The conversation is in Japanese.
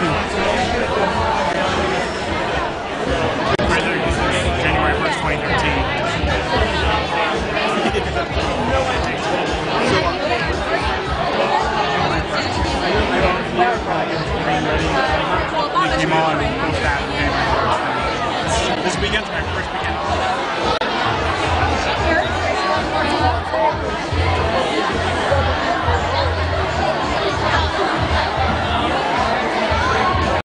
くん